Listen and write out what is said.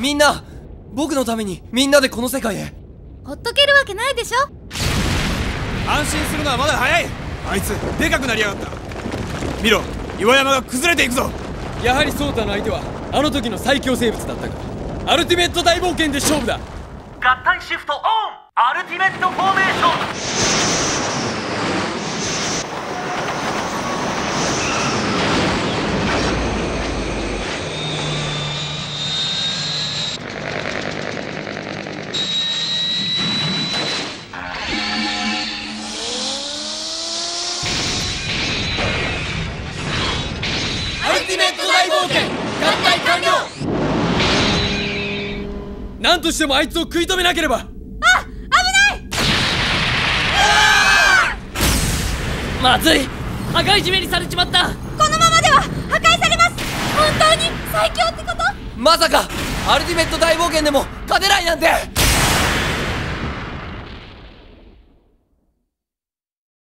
みんな僕のためにみんなでこの世界へ。ほっとけるわけないでしょ？安心するのはまだ早い。あいつでかくなりやがった。見ろ岩山が崩れていくぞ。やはりソータの相手はあの時の最強生物だったか。アルティメット大冒険で勝負だ。合体シフトオンアルティメットフォーメーションティメット大冒険合体完了。何としてもあいつを食い止めなければ。まずい。破壊締めにされちまった。このままでは破壊されます。本当に最強ってこと？まさかアルティメット大冒険でも勝てないなんて